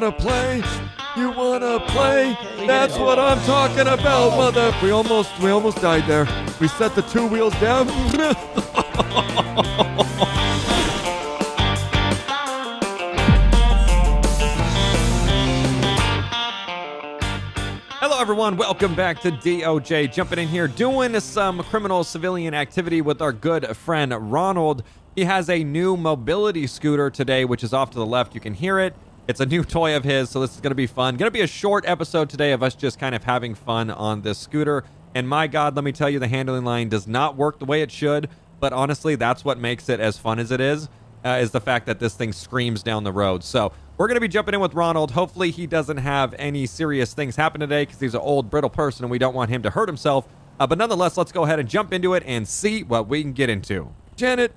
wanna play? You wanna play? That's what I'm talking about, mother. We almost, we almost died there. We set the two wheels down. Hello, everyone. Welcome back to DOJ. Jumping in here, doing some criminal civilian activity with our good friend Ronald. He has a new mobility scooter today, which is off to the left. You can hear it. It's a new toy of his, so this is going to be fun. Going to be a short episode today of us just kind of having fun on this scooter. And my God, let me tell you, the handling line does not work the way it should. But honestly, that's what makes it as fun as it is, uh, is the fact that this thing screams down the road. So we're going to be jumping in with Ronald. Hopefully, he doesn't have any serious things happen today because he's an old, brittle person and we don't want him to hurt himself. Uh, but nonetheless, let's go ahead and jump into it and see what we can get into. Janet,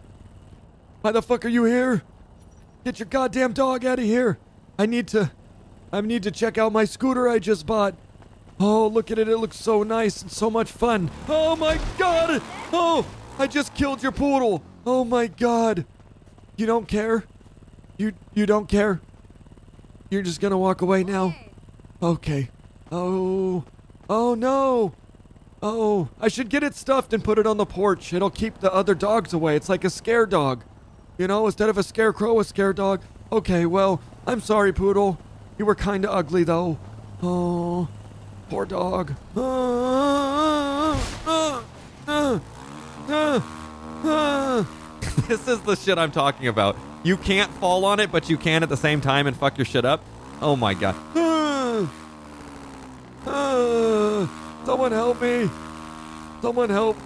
why the fuck are you here? Get your goddamn dog out of here. I need to, I need to check out my scooter I just bought. Oh, look at it. It looks so nice and so much fun. Oh my god. Oh, I just killed your poodle. Oh my god. You don't care? You, you don't care? You're just gonna walk away now? Okay. Oh, oh no. Oh, I should get it stuffed and put it on the porch. It'll keep the other dogs away. It's like a scare dog. You know, instead of a scarecrow, a scare dog. Okay, well, I'm sorry, Poodle. You were kinda ugly, though. Oh, poor dog. this is the shit I'm talking about. You can't fall on it, but you can at the same time and fuck your shit up. Oh my god. Someone help me. Someone help.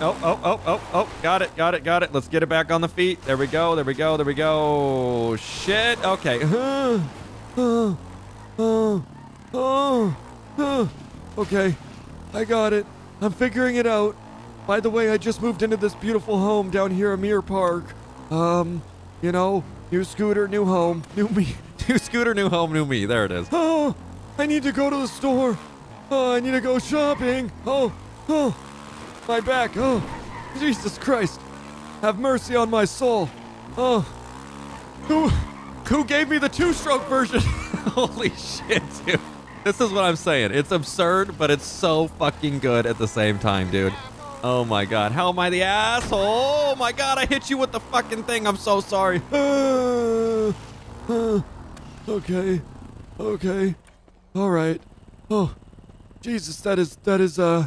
Oh, oh, oh, oh, oh. Got it, got it, got it. Let's get it back on the feet. There we go, there we go, there we go. Shit. Okay. Okay. I got it. I'm figuring it out. By the way, I just moved into this beautiful home down here Mirror Park. Um, you know, new scooter, new home, new me. New scooter, new home, new me. There it is. Oh, I need to go to the store. Oh, I need to go shopping. Oh, oh, my back. Oh, Jesus Christ. Have mercy on my soul. Oh, who, who gave me the two-stroke version? Holy shit, dude. This is what I'm saying. It's absurd, but it's so fucking good at the same time, dude. Oh my god. How am I the asshole? Oh my god, I hit you with the fucking thing. I'm so sorry. Uh, uh, okay, okay, all right. Oh, Jesus, that is that is uh,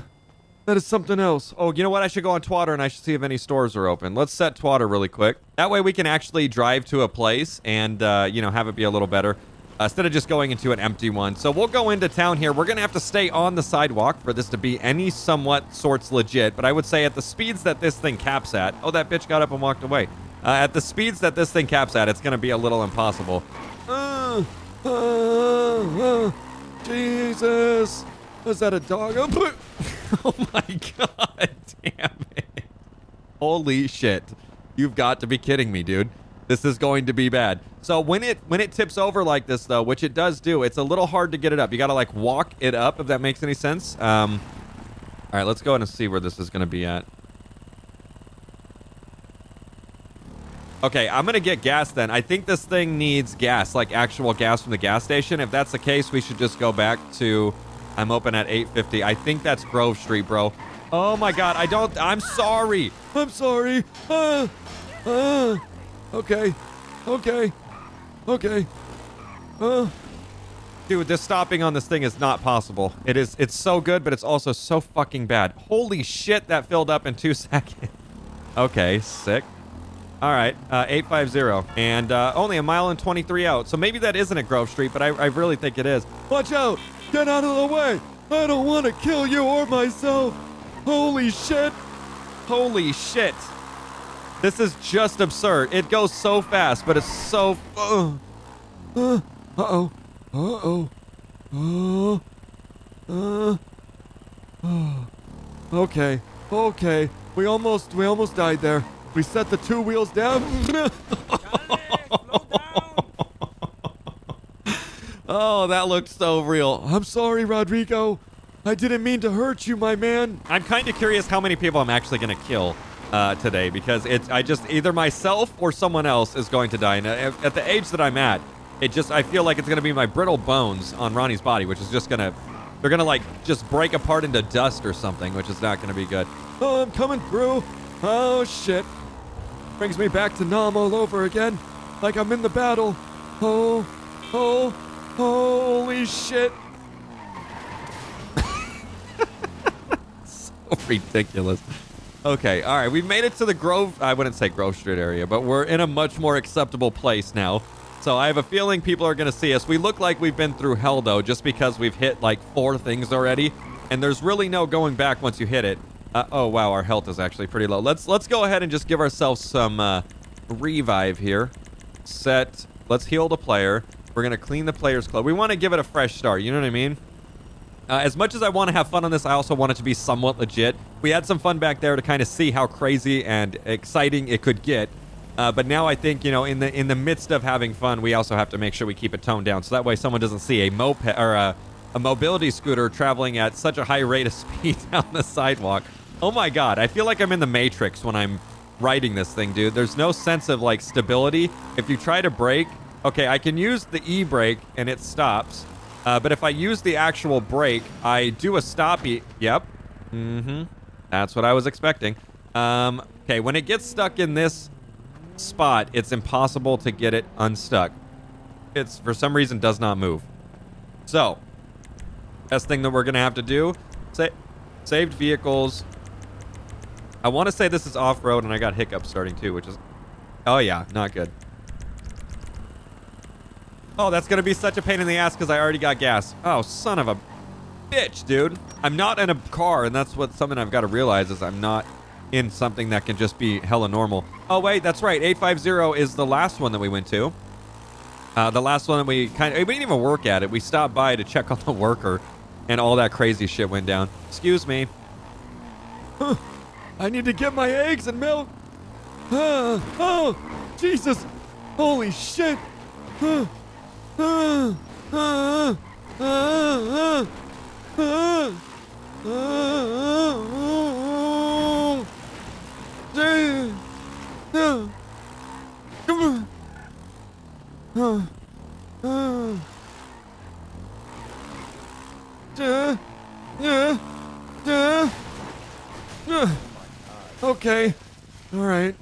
that is something else. Oh, you know what? I should go on Twatter and I should see if any stores are open. Let's set Twatter really quick. That way we can actually drive to a place and uh, you know have it be a little better. Uh, instead of just going into an empty one. So we'll go into town here. We're going to have to stay on the sidewalk for this to be any somewhat sorts legit. But I would say at the speeds that this thing caps at. Oh, that bitch got up and walked away. Uh, at the speeds that this thing caps at, it's going to be a little impossible. Uh, uh, uh, Jesus. Is that a dog? oh my god, damn it. Holy shit. You've got to be kidding me, dude. This is going to be bad. So when it when it tips over like this though, which it does do, it's a little hard to get it up. You got to like walk it up if that makes any sense. Um All right, let's go and see where this is going to be at. Okay, I'm going to get gas then. I think this thing needs gas, like actual gas from the gas station. If that's the case, we should just go back to I'm open at 8:50. I think that's Grove Street, bro. Oh my god, I don't I'm sorry. I'm sorry. Uh, uh, okay, okay, okay. Uh, Dude, this stopping on this thing is not possible. It is it's so good, but it's also so fucking bad. Holy shit, that filled up in 2 seconds. Okay, sick. All right, uh, 850. And uh, only a mile and 23 out. So maybe that isn't at Grove Street, but I, I really think it is. watch out! Get out of the way! I don't want to kill you or myself. Holy shit! Holy shit. This is just absurd. It goes so fast, but it's so. Uh, Uh oh. Uh oh. Uh. Uh. Oh. Okay. Okay. We almost we almost died there. We set the two wheels down. oh, that looked so real. I'm sorry, Rodrigo. I didn't mean to hurt you, my man. I'm kind of curious how many people I'm actually going to kill uh, today because it's I just either myself or someone else is going to die. And at, at the age that I'm at, it just I feel like it's gonna be my brittle bones on Ronnie's body, which is just gonna they're gonna like just break apart into dust or something, which is not gonna be good. Oh, I'm coming through. Oh, shit. Brings me back to Nam all over again. Like I'm in the battle. Oh, oh, holy shit. so ridiculous. Okay, all right, we've made it to the Grove. I wouldn't say Grove Street area, but we're in a much more acceptable place now. So I have a feeling people are going to see us. We look like we've been through hell, though, just because we've hit like four things already, and there's really no going back once you hit it. Uh, oh wow, our health is actually pretty low. Let's let's go ahead and just give ourselves some uh, revive here. Set. Let's heal the player. We're gonna clean the player's clothes. We want to give it a fresh start. You know what I mean? Uh, as much as I want to have fun on this, I also want it to be somewhat legit. We had some fun back there to kind of see how crazy and exciting it could get. Uh, but now I think you know, in the in the midst of having fun, we also have to make sure we keep it toned down, so that way someone doesn't see a moped or a, a mobility scooter traveling at such a high rate of speed down the sidewalk. Oh my god, I feel like I'm in the Matrix when I'm riding this thing, dude. There's no sense of like stability. If you try to brake, okay, I can use the e brake and it stops. Uh, but if I use the actual brake, I do a stop. Yep. Mm-hmm. That's what I was expecting. Um, okay, when it gets stuck in this spot, it's impossible to get it unstuck. It's for some reason does not move. So, best thing that we're gonna have to do, say, saved vehicles. I want to say this is off-road, and I got hiccups starting too, which is, oh yeah, not good. Oh, that's gonna be such a pain in the ass because I already got gas. Oh, son of a bitch, dude. I'm not in a car, and that's what something I've got to realize is I'm not in something that can just be hella normal. Oh wait, that's right. 850 is the last one that we went to. Uh, the last one that we kind of we didn't even work at it. We stopped by to check on the worker, and all that crazy shit went down. Excuse me. Huh. I need to get my eggs and milk. Oh, Jesus. Holy shit. Uh, Okay. All right.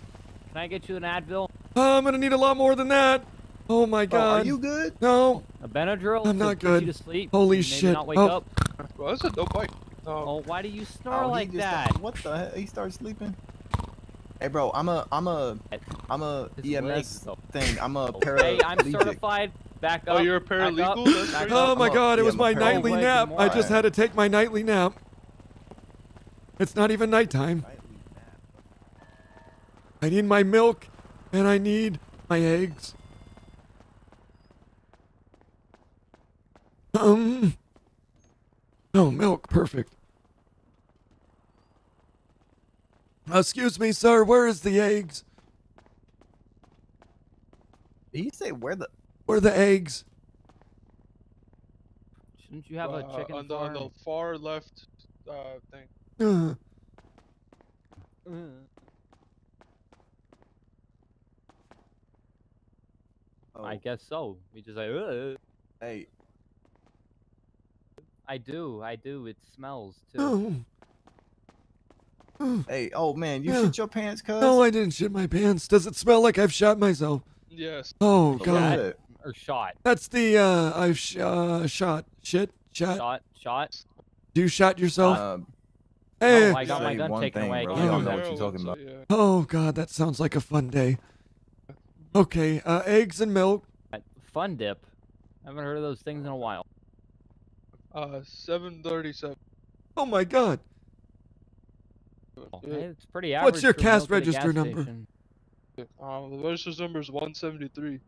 Can I get you an Advil? Uh, I'm gonna need a lot more than that. Oh my Oh, god. are you good? No. A Benadryl? I'm not put you good. to sleep? Holy Maybe shit. not wake Oh. up? Well, that's a dope bike. Um, Oh, why do you snore Oh, like just- that? What the hell? He started sleeping. Hey, bro, I'm a, I'm a, I'm a His EMS legs, thing. I'm a para. Hey, I'm certified. Back up. Oh, you're a back up, paralegal? That's back great. Oh my god, it was I'm my nightly Wait, nap. I just had to take my nightly nap. It's not even nighttime. I need my milk and I need my eggs. Um. Oh, milk. Perfect. Excuse me, sir. Where is the eggs? Did he say where the? Where are the eggs? Shouldn't you have a uh, chicken on the, on the far left uh, thing. Uh. Oh, I guess so. We just like, "Ugh." Hey, I do, I do. It smells too. oh. Oh. hey, oh man, you Yeah. shit your pants, cuz. No, I didn't shit my pants. Does it smell like I've shot myself? Yes. Oh Oh, god. shit. Or shot. That's the uh I've sh- uh, shot. Shit. Shot. Shot. Shot. You shot yourself? Um, hey. Oh, I got my Say gun one taken thing, away bro. again. We don't Oh. know what you're talking about. oh god, that sounds like a fun day. Okay, uh eggs and milk. Fun dip. I haven't heard of those things in a while. Uh, 737. Oh my god. Yeah. It's pretty average. What's your for cast milk at a register number? station. Uh, the register's number is 173.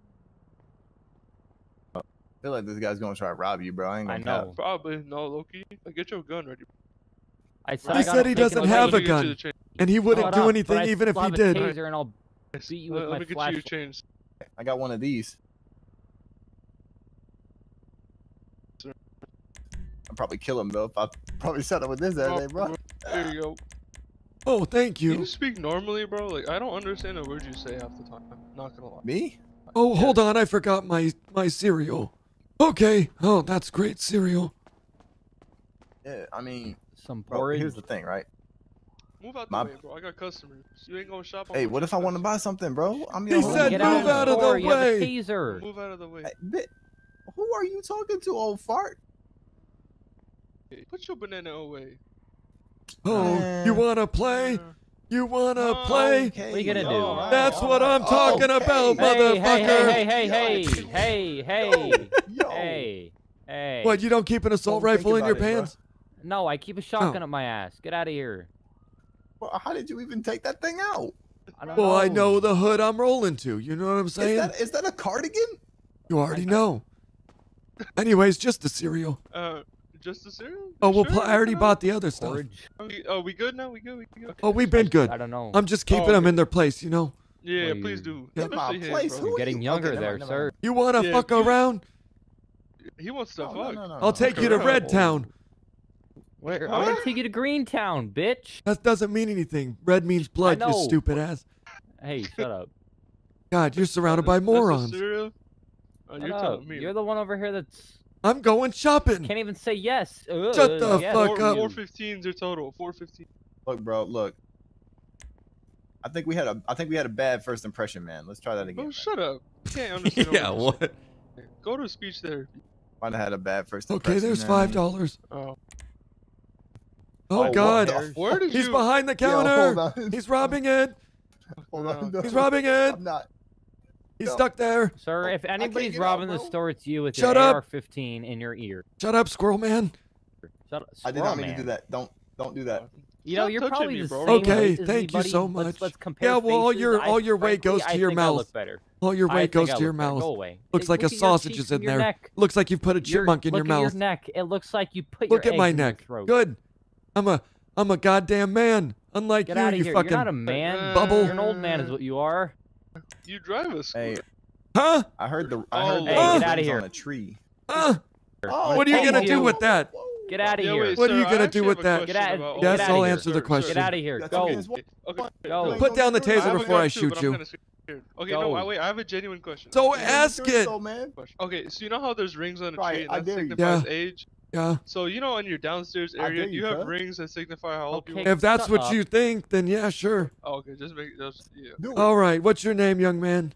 I feel like this guy's gonna try to rob you, bro. I ain't I gonna. know. Probably. No, Loki. Get your gun ready. I said, He I said he doesn't have a me get you gun. And he wouldn't Shut do up, anything even if he did. Taser and I'll beat you with let my me get you flash. your chains. I got one of these. I'd probably kill him though if I probably set up with this Oh, day, bro. There you go. Oh, thank Can you. you speak normally, bro? Like, I don't understand a word you say half the time. I'm not gonna lie. Me? Oh, hold on, I forgot my my cereal. Okay. Oh, that's great cereal. Yeah, I mean, Some bro, porridge. here's the thing, right? Move out the My- way, bro. I got customers. You ain't gonna shop. I'm Hey, what if I want to buy something, bro? I'm He your said Get move out of the door, you have a way. taser. Move out of the way. Hey, who are you talking to, old fart? Hey, Put your banana away. Oh, you Uh, wanna play? You wanna play? Okay, What are you gonna do? all right, That's all what right. I'm talking Okay. about, Hey, hey, motherfucker. hey, hey, hey, hey, hey, hey, yo. hey, hey. What? You don't keep an assault Don't rifle in your about it, bro. pants? No, I keep a Oh. shotgun up my ass. Get out of here. Well, how did you even take that thing out? I don't Well, I know the hood I'm rolling to. You know what I'm Is saying? that is that a cardigan? You already know. Anyways, just the cereal. Uh, just the cereal? Oh, You we'll sure? I already You bought the other stuff. Porridge. know? We, oh, we good now? We good? We good? Oh, we've been good. I don't know. I'm just keeping Oh, them in their place, you know. Yeah, Well, please do. Yeah. In my place. bro. Who You're are getting you? younger Okay, there, mind, never sir. mind. You want to Yeah, fuck you- around? He wants to No, no, fuck. no, no, I'll take you to around. Red Town. Where? Huh? I'm gonna take you to Greentown, bitch. That doesn't mean anything. Red means blood, you stupid ass. Hey, shut up. God, you're surrounded by That's the morons. cereal? Oh, you're me. You're the one over here that's I'm going shopping. can't even say yes. Ugh, Shut the yes, fuck Four, up. Four fifteens are total. Four fifteen. Look, bro, look. I think we had a I think we had a bad first impression, man. Let's try that again. Bro, man. shut up. You can't understand. yeah, what? what? Go to speech therapy. Might have had a bad first Okay, there's five dollars. Oh. Oh, oh what God. the- Where did He's you? behind the Yo, counter. hold on. He's robbing it. Hold on. No. He's robbing it. I'm not. He's No. stuck there. Sir, if anybody's get out, robbing the store, it's you with Shut your up. AR-15 in your ear. Shut up, squirrel man. Shut up, I did squirrel not mean to do that. Don't don't do that. You know, you're probably me, the bro. same Okay, as thank me, you buddy. so Let's, much. let's compare Yeah, well, all your- all your weight goes to your mouth. look better. All your weight goes to your look better. mouth. Go. Looks like a look at your sausage is in there. Looks like you've put a chipmunk in your mouth. look at mouth. Your neck. It looks like you put Look at my eggs in your neck. throat. Good. I'm a I'm a goddamn man. Unlike Get you, out of you here. fucking You're not a man. bubble. You're an old man, is what you are. You drive a us. Hey, Huh? I heard the I Oh, heard hey, the get out of here. on a tree. Huh? Oh, What are you gonna you. do with that? Get out of Yeah, here. wait, What are you gonna do with that? question Get out- about all Yes, I'll answer the Sir, sir. question. Get out of here. Go. okay, Okay, okay, Go. Put down the taser have before I gun too, shoot you. Okay, Go. no, I, wait. I have a genuine question. So ask it. so, man. Okay, so you know how there's rings on a tree it, and I that dare you. signifies Yeah. age? Yeah. So you know in your downstairs area you you, have cuz. rings that signify how old you are. If that's Shut what up. you think, then yeah, sure. Oh, okay, just make just yeah. All right. What's your name, young man?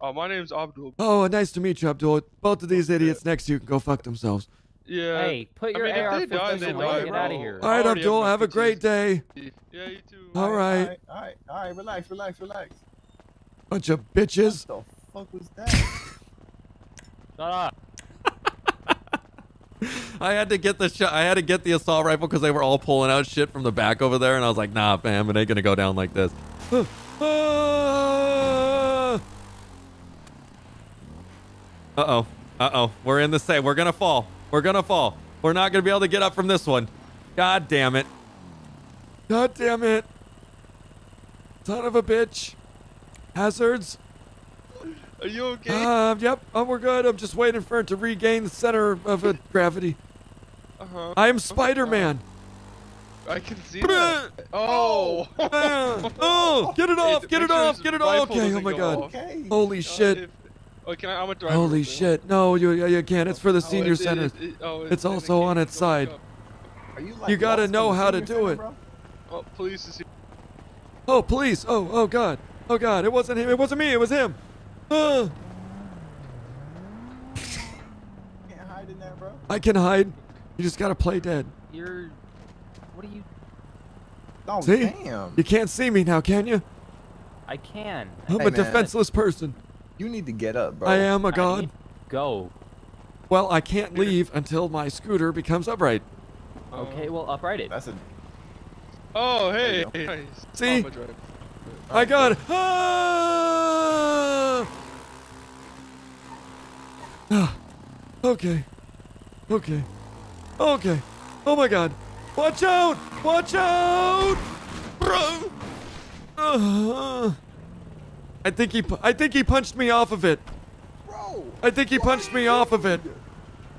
Oh, my name's Abdul. Oh, nice to meet you, Abdul. Both of these idiots next to you can go fuck themselves. Yeah. Hey, put I your mean, if they AR-15 die, away. die, Get out of here. All right, Abdul. have Have a great day. Yeah, you too. All right. All right, all right, all right. Relax, relax, relax. Bunch of bitches. What the fuck was that? Shut up. I had to get the shot. I had to get the assault rifle because they were all pulling out shit from the back over there, and I was like, "Nah, fam, it ain't gonna go down like this." Ah! Uh oh. Uh oh. We're in the same. We're gonna fall. We're gonna fall. We're not gonna be able to get up from this one. God damn it. God damn it. Son of a bitch. Hazards. Are you okay? Uh, yep. Oh, we're good. I'm just waiting for it to regain the center of uh, gravity. uh-huh. I am Spider-Man. I can see that. Oh. Ah, oh, get it Hey, off, get it off, his get it off. Okay, oh my go god. Okay. Holy Uh, shit. if- oh, can I? I'm a driver. Holy real shit. No, you, you you can't. It's for the Oh, senior it- it- center. it- it- oh, It's and it also on its side. up. Are you, like, You gotta know how to do center, it. bro? Oh, police is here. Oh, police! Oh, oh god. Oh god. It wasn't him. It wasn't me. It was him. Can't hide in there, bro. I can hide. You just gotta play dead. You're. What are you? Oh, See? damn. You can't see me now, can you? I can. I'm Hey, a man. defenseless person. You need to get up, bro. I am a god. need- Go. Well, I can't leave until my scooter becomes upright. Okay, well, upright it. That's a. Oh, There hey. Nice. See? I'm a driver. I got it. Ah! Ah. Okay. Okay. Okay. Oh my god. Watch out! Watch out! Bro! Ah. I think he I think he punched me off of it. Bro. I think he punched me off of it.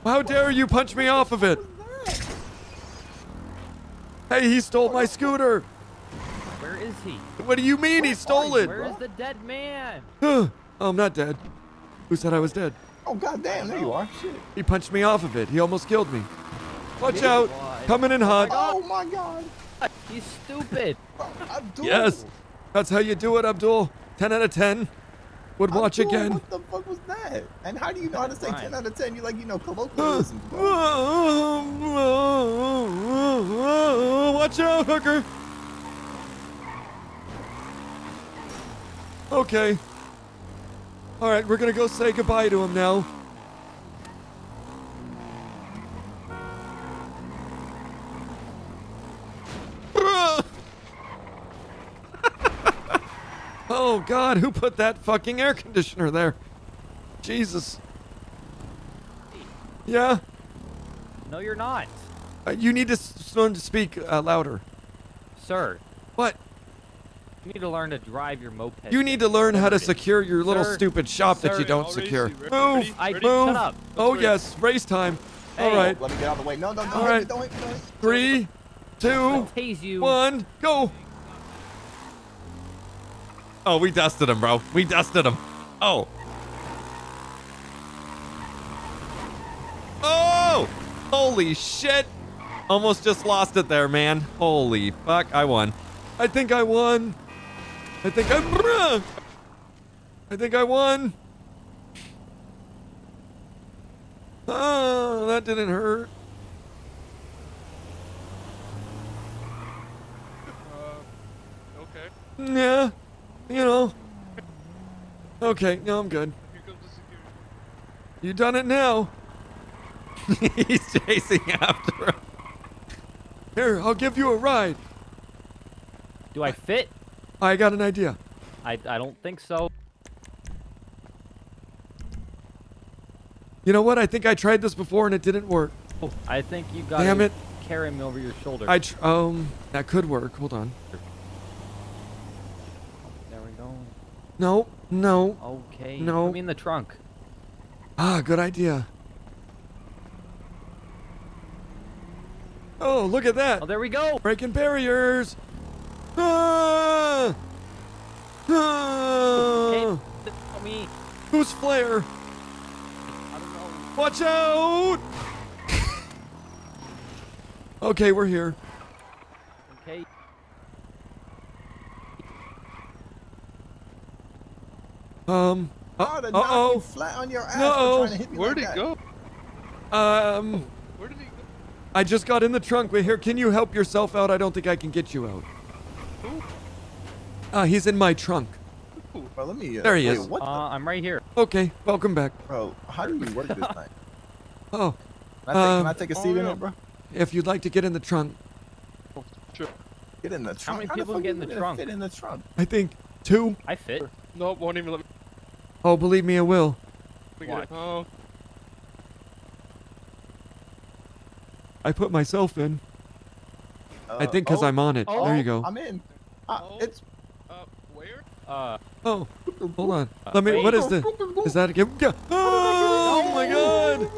How dare you punch me off of it? What was that? Hey, he stole my scooter. Where is he? What do you mean he stole it? Where is the dead man? oh, I'm not dead. Who said I was dead? Oh god damn, there you are. Shit. He punched me off of it. He almost killed me. Watch Yeah, out! why? Coming in hot. Oh my god. He's stupid. Abdul. Yes, that's how you do it, Abdul. 10 out of 10. Would watch Abdul, again. What the fuck was that? And how do you know how to say Right. 10 out of 10? You like, you know, colloquialisms, bro. Watch out, hooker. Okay. All right, we're gonna go say goodbye to him now. oh God, who put that fucking air conditioner there? Jesus. Yeah. No, you're not, Uh, you need to to speak uh, louder. sir. What? You need to learn to drive your moped. You need to learn how to secure your little Sir, stupid shop that you don't secure. you. Ready? Move! I Ready? Move! shut up. Oh yes, race time. All Hey. right, Let me get out of the way. No, no, no. All right. Don't, wait, don't wait. three, two, tase you. one, go! Oh, we dusted him, bro. We dusted him. Oh. Oh! Holy shit! Almost just lost it there, man. Holy fuck, I won. I think I won. I think I. I think I won. Oh, that didn't hurt. Uh, okay. Yeah, you know. Okay, no, I'm good. Here comes the security. You done it now. He's chasing after him. Here, I'll give you a ride. Do I fit? I got an idea. I, I don't think so. You know what? I think I tried this before and it didn't work. I think you got Damn it. carry him over your shoulder. I tr- um that could work. Hold on. there we go. No, no. Okay. No. Put me in the trunk. Ah, good idea. Oh, look at that. Oh, there we go. Breaking barriers. Ah! Ah! Hey, me. Who's Flair? I don't know. Watch out! okay, we're here. Okay. Um. Oh, Uh oh. flat on your ass No. for to hit me Where'd like he that. go? Um. Where did he go? I just got in the trunk. Wait here. Can you help yourself out? I don't think I can get you out. Who? Uh, he's in my trunk. Bro, let me. Uh, There he wait, is. What Uh, the, I'm right here. Okay, welcome back. bro? How do you work this thing? Oh, Can I, take, can I Um, take a oh, seat in yeah. it, bro? if you'd like to get in the trunk, Oh, sure. Get in the trunk. How many the people fuck get in the trunk? Fit in the trunk. I think two. I fit. Nope, won't even let me. Oh, believe me, I will. figure it Watch. Oh, I put myself in. I Uh, think because oh, I'm on it. oh, there you go. I'm in. Uh, Oh. it's. uh, where? Uh, Oh, hold on. Uh, Let me. What is this? Is that a game? Yeah. Oh my God!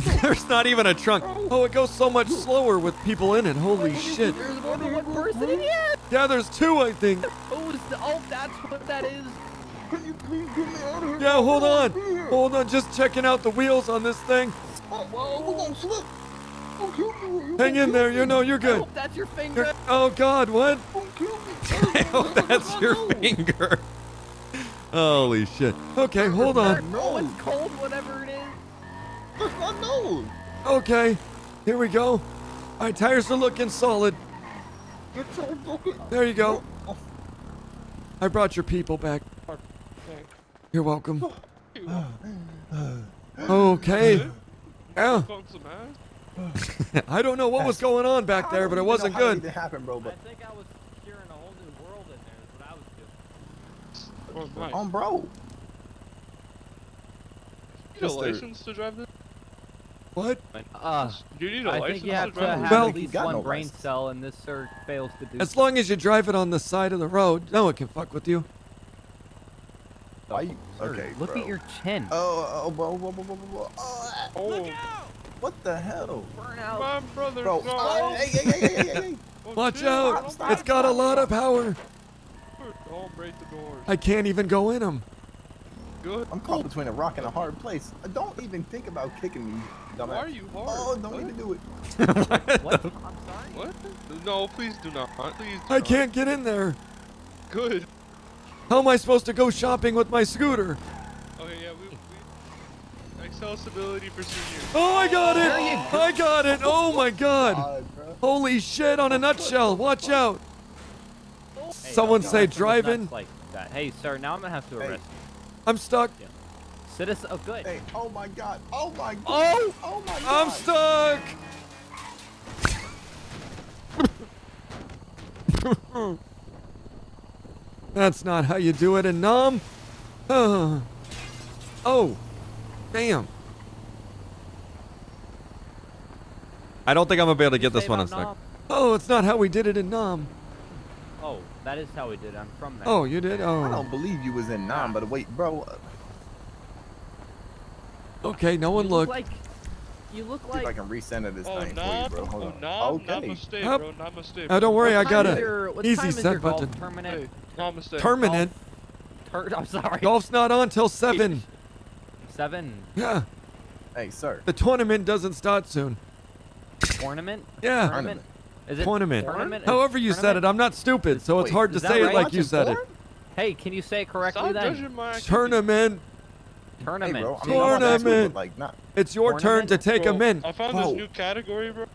There's not even a trunk. Oh, it goes so much slower with people in it. Holy shit! there's more than one person in here. Yeah, there's two, I think. Oh, is the, oh, that's what that is. Can you please get me out of here? Yeah, hold on. Hold on, just checking out the wheels on this thing. Oh, bro, we're gonna slip. Don't kill me. You Hang in there. You know you're good. Oh, that's your You're- oh God, what? Don't kill me. Oh, that's your finger. Holy shit. Okay, hold on. Oh, it's cold, whatever it is. That's my nose. Okay, here we go. All right, tires are looking solid. Get your fucking. There you go. Oh, oh, I brought your people back. You're welcome. Okay. Yeah, on some ass? I don't know what was going on back there, but it wasn't How did good. it happen, bro? But I think I was securing a whole new world in there. Is what I was doing. Oh, nice. on bro. you need a license to drive this? What? Uh, Do you need a I license think you have to to drive have this? Well- at least one no brain license. cell, and this sir fails to do. As long as you drive it on the side of the road, no one can fuck with you. Why you? Okay, Look bro. at your chin. Oh, oh, oh, oh, oh, oh, bro, bro. Oh, Oh, what the hell, Burn out. my brother. bro? no. Oh, hey, hey, hey, hey, hey, hey, hey. Oh, Watch shit, out! don't stop, It's got a lot of power. Don't break the doors. I can't even go in them. good. I'm caught between a rock and a hard place. Uh, Don't even think about kicking me, dumbass. Why are you hard? Oh, don't What? even do it. What? I'm sorry. What? No, please do not. Please. Do I not. can't get in there. Good. How am I supposed to go shopping with my scooter? Okay, yeah, we. we accessibility for seniors. Oh, I got it! I got it! Oh my god! God. Holy shit on a nutshell! Watch out! Hey, Someone say have to look drive nuts in. Like that. Hey, sir, now I'm gonna have to Hey. arrest you. I'm stuck. Citizen. Oh, good. Hey, oh my god. Oh my god. Oh! Oh my god. I'm stuck! That's not how you do it in Nom. Uh. Oh, damn. I don't think I'm gonna be able to get this one about unstuck. Oh, it's not how we did it in Nam. Oh, that is how we did. it. I'm from there. Oh, you did? Oh. I don't believe you was in Nam, but wait, bro. Okay, no you one look like. You look like... See if I can resend this Oh, thing for you, bro. Hold oh, on. nah, okay. namaste, bro, namaste. Oh, don't worry, I got time is a your- easy time set your golf button. Tournament. Hey, namaste. Permanent. Tur- I'm sorry. Golf's not on till 7. Seven Yeah, Hey, sir. the tournament doesn't start soon. tournament. Yeah, Tournament. Is it Tournament. Tournament. However you said it. I'm not stupid, so it's Wait, hard to is that say it like you Watching said it. Hey, can you say it correctly Stop then? judging my activity. Tournament. Hey, Tournament. bro. I mean, I'm not asking, Tournament. but, like, not. It's your turn to Tournament? take a mint. I found Whoa. this new category, bro.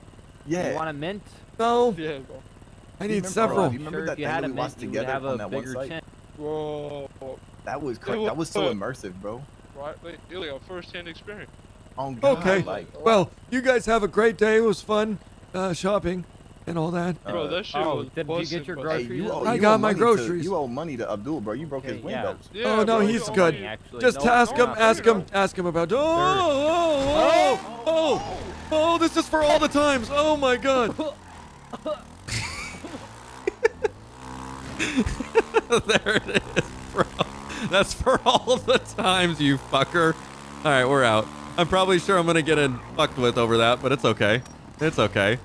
Yeah. You want a mint? No, Yeah, bro. I need remember- several. You remember sure that if you thing had a we watched mint, you together have on a that one bigger site? Bro. That was cra- was that was so immersive, bro. Right? Like, really a first-hand experience. On God, Okay. Like, Well, you guys have a great day. It was fun uh, shopping and all that. Bro, Uh, that shit oh, was did you get your but- hey, you owe, I got my groceries. To, you owe money to Abdul, bro. You broke his Okay, yeah. windows. Yeah, oh no, bro, he's good. Actually, Just no, ask no, him, not ask really. him, ask him about. Oh, oh, oh, oh, oh! This is for all the times. Oh my God! there it is, bro. That's for all the times, you fucker. All right, we're out. I'm probably sure I'm gonna get in fucked with over that, but it's okay. It's okay.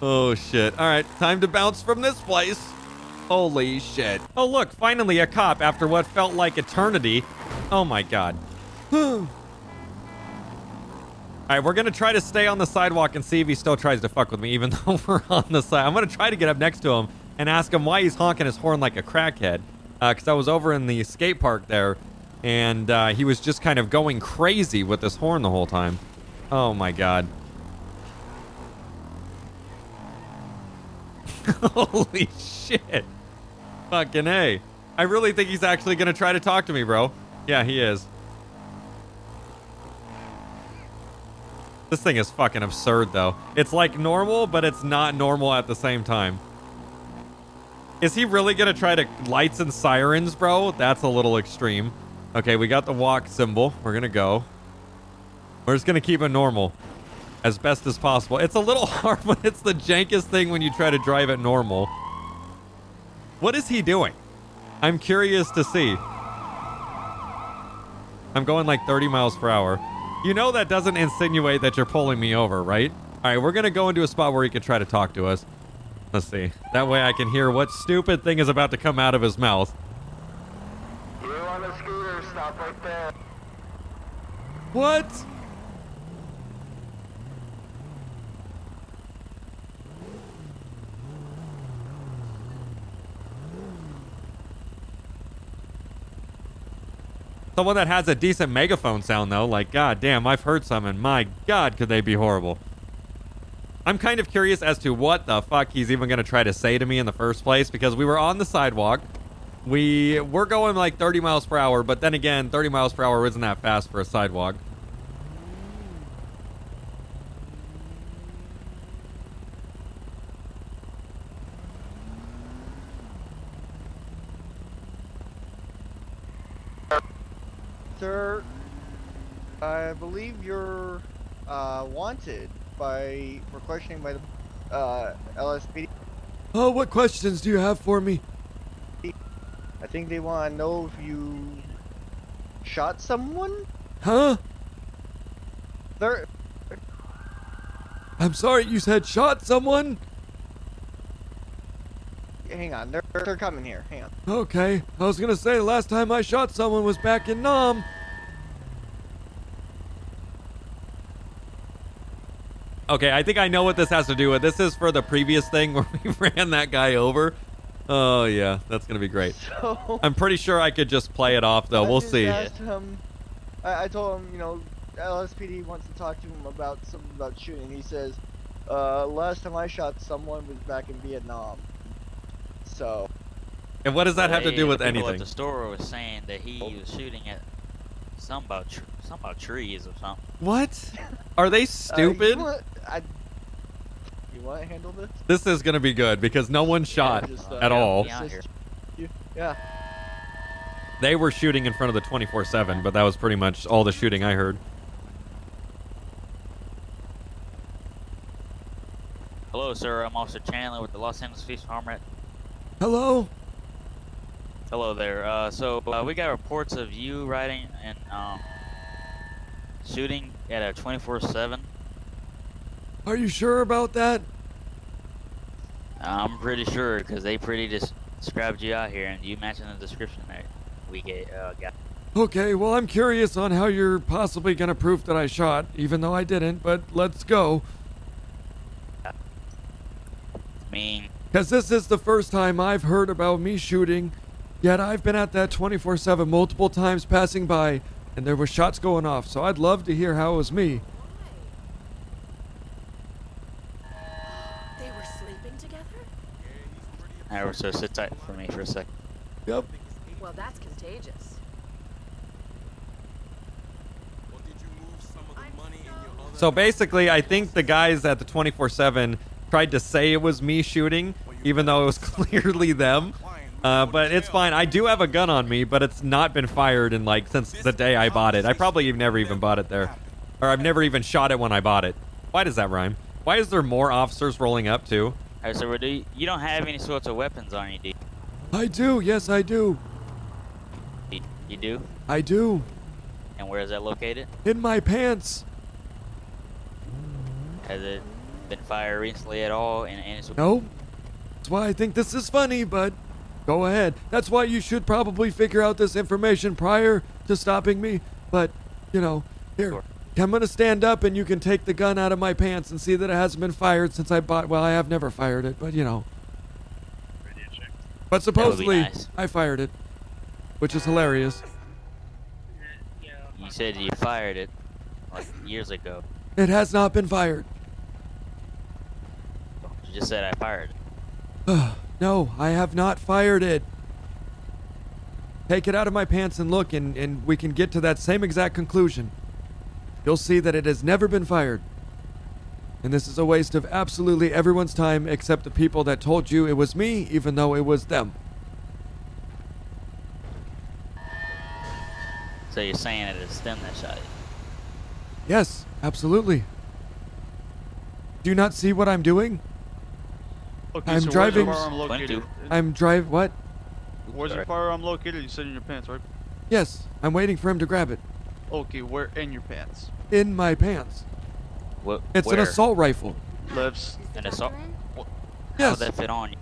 Oh shit. All right, time to bounce from this place. Holy shit. Oh look, finally a cop after what felt like eternity. Oh my god. All right, we're gonna try to stay on the sidewalk and see if he still tries to fuck with me, even though we're on the side. I'm gonna try to get up next to him and ask him why he's honking his horn like a crackhead. Because I was over in the skate park there, and uh, he was just kind of going crazy with this horn the whole time. Oh my god. Holy shit. Fucking A. I really think he's actually gonna try to talk to me, bro. Yeah, he is. This thing is fucking absurd, though. It's like normal, but it's not normal at the same time. Is he really gonna try to lights and sirens, bro? That's a little extreme. Okay, we got the walk symbol. We're gonna go. We're just gonna keep it normal as best as possible. It's a little hard but it's the jankest thing when you try to drive it normal. What is he doing? I'm curious to see. I'm going like 30 miles per hour. You know that doesn't insinuate that you're pulling me over, right? All right, we're going to go into a spot where he can try to talk to us. Let's see. That way I can hear what stupid thing is about to come out of his mouth. You on the scooter, stop right there. What? Someone that has a decent megaphone sound, though. Like, god damn, I've heard some, and my god, could they be horrible. I'm kind of curious as to what the fuck he's even going to try to say to me in the first place, because we were on the sidewalk. We were going like 30 miles per hour, but then again, 30 miles per hour isn't that fast for a sidewalk. Sir, I believe you're uh, wanted by for questioning by the uh, LSPD. Oh, what questions do you have for me? I think they want to know if you shot someone. Huh? There, I'm sorry, you said shot someone? hang on. They're they're coming here. Hang on. Okay. I was gonna say, the last time I shot someone was back in Nam. Okay, I think I know what this has to do with. This is for the previous thing where we ran that guy over. Oh yeah, that's gonna be great. So. I'm pretty sure I could just play it off though. I We'll just see. asked him- I, I told him, you know, LSPD wants to talk to him about something about shooting. He says, uh, last time I shot someone was back in Vietnam. So, And what does that have to do with anything? At the store was saying that he was shooting at some about tr- some about trees or something. What? Are they uh, stupid? you, want, I, you want to handle this? This is gonna be good because no one shot just, uh, at yeah, all. yeah. You, yeah. They were shooting in front of the 24/7, but that was pretty much all the shooting I heard. Hello, sir. I'm Officer Chandler with the Los Angeles Police Department. Hello? Hello there. Uh, so uh, we got reports of you riding and um, shooting at a 24/7. Are you sure about that? I'm pretty sure because they pretty just described you out here, and you matching the description that we get uh, got. Okay, well, I'm curious on how you're possibly gonna prove that I shot, even though I didn't, but let's go. I mean, Because this is the first time I've heard about me shooting, yet I've been at that 24 7 multiple times passing by, and there were shots going off, so I'd love to hear how it was me. They were sleeping together? Alright, so sit tight for me for a second. Yep. Well, that's contagious. So basically, I think the guys at the 24/7 tried to say it was me shooting, even though it was clearly them. Uh, but it's fine. I do have a gun on me, but it's not been fired in like since the day I bought it. I probably have never even bought it there, or I've never even shot it when I bought it. Why does that rhyme? Why is there more officers rolling up too? Alright, so do you, you don't have any sorts of weapons on you, do you? I do, yes, I do. You, you do? I do. And where is that located? In my pants. Has it been fired recently at all? And, and it's No. That's why I think this is funny, but go ahead. That's why you should probably figure out this information prior to stopping me. But, you know, here. Sure. I'm gonna stand up and you can take the gun out of my pants and see that it hasn't been fired since I bought. Well, I have never fired it, but you know. But supposedly nice. I fired it, which is hilarious. You said you fired it like years ago. It has not been fired. You just said I fired it. no, I have not fired it. Take it out of my pants and look, and, and we can get to that same exact conclusion. You'll see that it has never been fired. And this is a waste of absolutely everyone's time except the people that told you it was me, even though it was them. So you're saying it is them that shot you? Yes, absolutely. Do you not see what I'm doing? Okay, I'm so driving- Where's your firearm located? I'm drive what? Where's your firearm located? You said in your pants, right? Yes, I'm waiting for him to grab it. Okay, where in your pants? In my pants. What? It's where? an assault rifle. Left. s- An assault. How Yes, would that fit on you?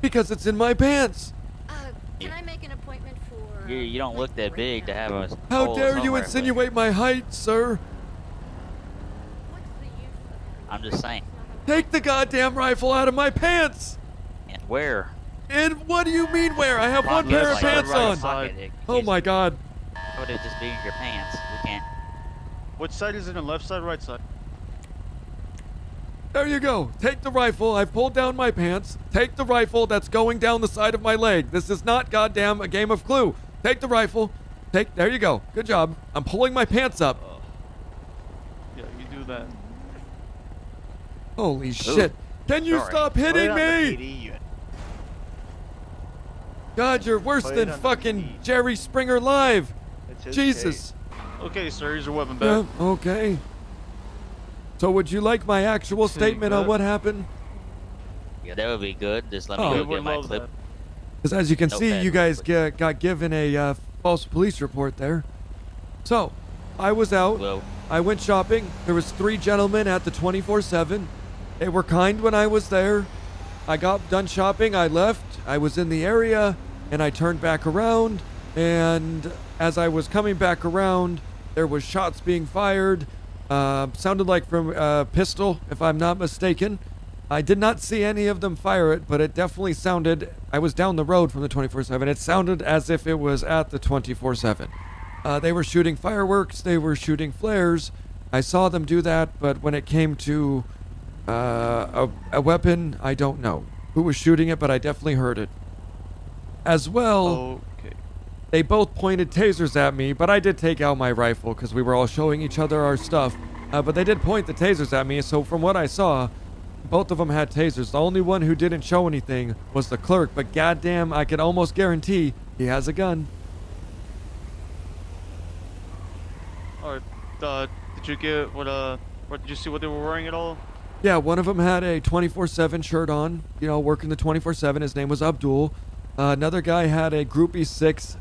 because it's in my pants. Uh, can I make an appointment for? You, you don't look that big to have a. How dare you insinuate my height, sir? What's the use of I'm just saying. Take the goddamn rifle out of my pants! And where? And what do you mean where? I have one pair of like, pants right on. side. Oh my god. How would it just be in your pants? We can't. Which side is it? On left side, right side? There you go. Take the rifle. I've pulled down my pants. Take the rifle that's going down the side of my leg. This is not goddamn a game of clue. Take the rifle. Take there you go. Good job. I'm pulling my pants up. Oh. Yeah, you do that. Holy shit. Can you Sorry. stop hitting me? God, you're worse Put than fucking Jerry Springer live. It's his Jesus. Okay, sir, here's your weapon Yeah, okay. So would you like my actual Take statement on what happened? Yeah, that would be good. Just let Oh. me We go get my clip. Because as you can No see, you guys conflict. g- got given a uh, false police report there. So, I was out. Well, I went shopping. There was three gentlemen at the 24/7. They were kind when I was there. I got done shopping. I left. I was in the area, and I turned back around. And as I was coming back around, there was shots being fired. Uh, sounded like from a pistol, if I'm not mistaken. I did not see any of them fire it, but it definitely sounded. I was down the road from the 24 7. It sounded as if it was at the 24 7. Uh, they were shooting fireworks, they were shooting flares. I saw them do that, but when it came to uh, a, a weapon, I don't know who was shooting it, but I definitely heard it. As well, Okay. they both pointed tasers at me, but I did take out my rifle because we were all showing each other our stuff. Uh, but they did point the tasers at me, so from what I saw, both of them had tasers. The only one who didn't show anything was the clerk, but goddamn, I could almost guarantee he has a gun. Alright. Uh, did you get what? Uh, what did you see? What they were wearing at all? Yeah, one of them had a 24/7 shirt on, you know, working the 24/7. His name was Abdul. Uh, another guy had a Groupie Six,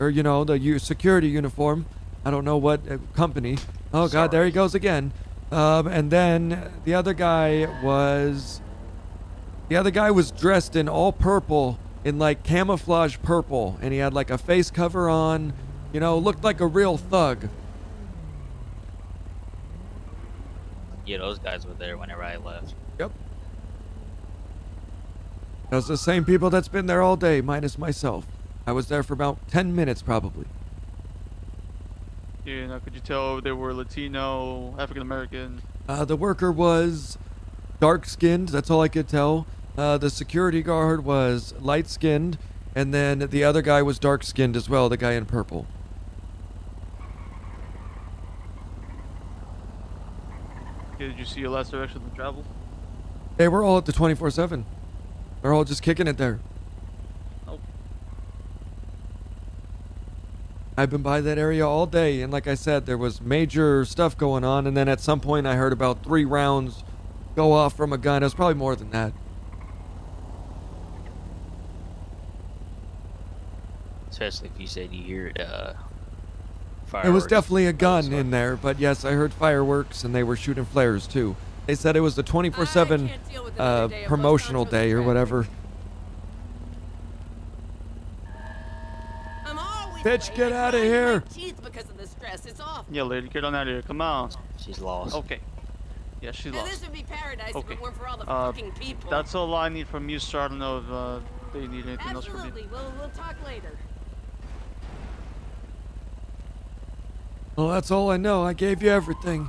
or you know, the security uniform. I don't know what uh, company. Oh God, there he goes again. Um, and then the other guy was, the other guy was dressed in all purple, in like camouflage purple, and he had like a face cover on. You know, looked like a real thug. Yeah, those guys were there whenever I left. Yep. Those are the same people that's been there all day, minus myself. I was there for about 10 minutes, probably. Yeah. Now, could you tell they were Latino, African American? Uh, the worker was dark skinned, that's all I could tell. Uh, the security guard was light skinned, and then the other guy was dark skinned as well, the guy in purple. Okay, did you see a last direction of travel? Hey, we're all at the 24 7. They're all just kicking it there. Nope. I've been by that area all day, and like I said, there was major stuff going on, and then at some point I heard about three rounds go off from a gun. It was probably more than that. Especially if you said you hear uh, It was definitely a gun in there, but yes, I heard fireworks, and they were shooting flares too. They said it was the 24 7 can't deal with uh, day promotional day or whatever. I'm Bitch, get I outta grind here. Teeth because of the stress. It's awful. Yeah, lady, get on out of here. Come on. She's lost. Okay. Yeah, she's Now, lost. this would be paradise if Okay. it weren't for all the Uh, fucking people. That's all I need from you, sir. I don't know if uh, they need anything else from me. Absolutely. We'll, we'll talk later. Well, that's all I know. I gave you everything.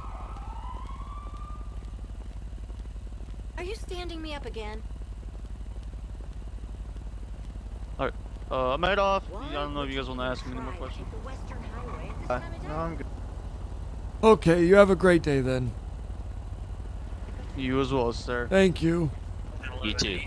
Are you standing me up again? Alright. Uh, I'm head off. Why I don't know if you guys want to ask me any more questions. the Western Highway this Uh, time of no. I'm good. Okay, you have a great day then. You as well, sir. Thank you. You too.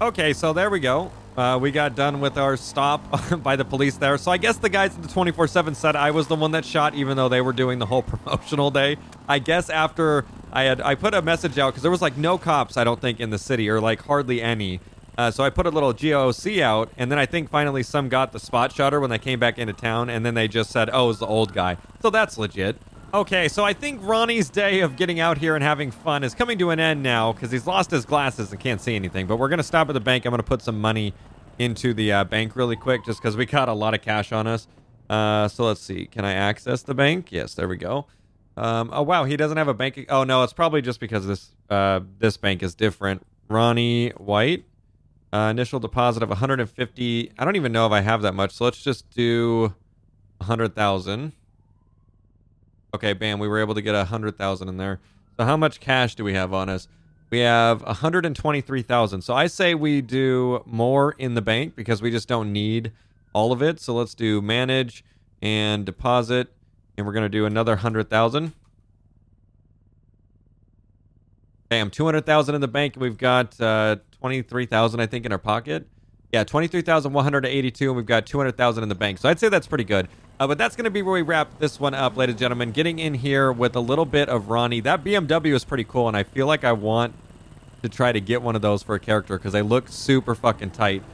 Okay, so there we go. Uh, we got done with our stop by the police there. So I guess the guys at the 24 7 said I was the one that shot, even though they were doing the whole promotional day. I guess after I had, I put a message out because there was like no cops, I don't think, in the city, or like hardly any. Uh, so I put a little GOC out, and then I think finally some got the spot shutter when they came back into town, and then they just said, oh, it's the old guy. So that's legit. Okay, so I think Ronny's day of getting out here and having fun is coming to an end now because he's lost his glasses and can't see anything. But we're going to stop at the bank. I'm going to put some money into the uh, bank really quick just because we got a lot of cash on us. Uh, so let's see. Can I access the bank? Yes, there we go. Um, oh, wow. He doesn't have a bank. Oh, no. It's probably just because this uh, this bank is different. Ronny White. Uh, initial deposit of 150. I don't even know if I have that much. So let's just do 100,000. Okay, bam, we were able to get a hundred thousand in there. So how much cash do we have on us? We have hundred and twenty-three thousand. So I say we do more in the bank because we just don't need all of it. So let's do manage and deposit, and we're gonna do another hundred thousand. Bam, two hundred thousand in the bank. We've got uh, twenty-three thousand, I think, in our pocket. Yeah, twenty-three thousand one hundred eighty-two, and we've got two hundred thousand in the bank. So I'd say that's pretty good. Uh, but that's going to be where we wrap this one up, ladies and gentlemen. Getting in here with a little bit of Ronny. That BMW is pretty cool, and I feel like I want to try to get one of those for a character because they look super fucking tight.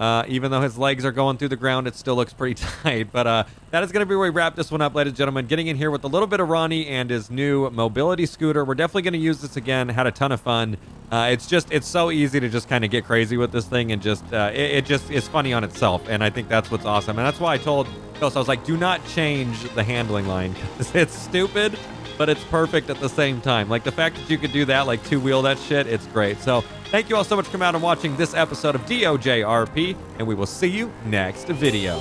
Uh, even though his legs are going through the ground, it still looks pretty tight. But uh, that is going to be where we wrap this one up, ladies and gentlemen. Getting in here with a little bit of Ronny and his new mobility scooter. We're definitely going to use this again. Had a ton of fun. Uh, it's just, it's so easy to just kind of get crazy with this thing and just, uh, it, it just is funny on itself. And I think that's what's awesome. And that's why I told Ghost, I was like, do not change the handling line it's stupid, but it's perfect at the same time. Like the fact that you could do that, like two wheel that shit, it's great. So thank you all so much for coming out and watching this episode of DOJRP, and we will see you next video.